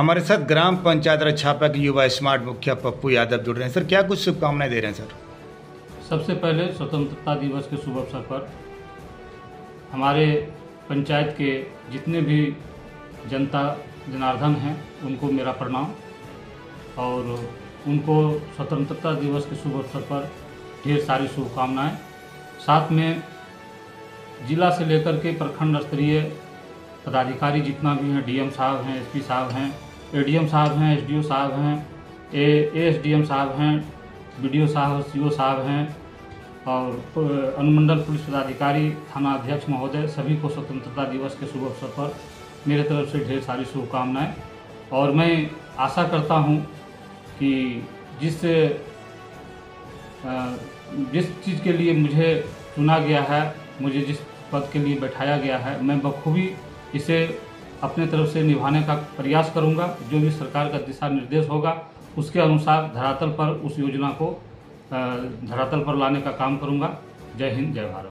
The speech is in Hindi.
हमारे साथ ग्राम पंचायत छापा के युवा स्मार्ट मुखिया पप्पू यादव जुड़ रहे हैं। सर, क्या कुछ शुभकामनाएँ दे रहे हैं, सर? सबसे पहले स्वतंत्रता दिवस के शुभ अवसर पर हमारे पंचायत के जितने भी जनता जनार्दन हैं, उनको मेरा प्रणाम और उनको स्वतंत्रता दिवस के शुभ अवसर पर ढेर सारी शुभकामनाएँ। साथ में जिला से लेकर के प्रखंड स्तरीय पदाधिकारी जितना भी हैं, डीएम साहब हैं, एसपी साहब हैं एडीएम साहब हैं एसडीओ साहब हैं ए एएसडीएम साहब हैं बीडीओ साहब सीओ साहब हैं और अनुमंडल पुलिस पदाधिकारी, थाना अध्यक्ष महोदय, सभी को स्वतंत्रता दिवस के शुभ अवसर पर मेरे तरफ़ से ढेर सारी शुभकामनाएँ। और मैं आशा करता हूँ कि जिस जिस चीज़ के लिए मुझे चुना गया है, मुझे जिस पद के लिए बैठाया गया है, मैं बखूबी इसे अपने तरफ़ से निभाने का प्रयास करूँगा। जो भी सरकार का दिशा निर्देश होगा, उसके अनुसार धरातल पर उस योजना को धरातल पर लाने का काम करूँगा। जय हिंद, जय भारत।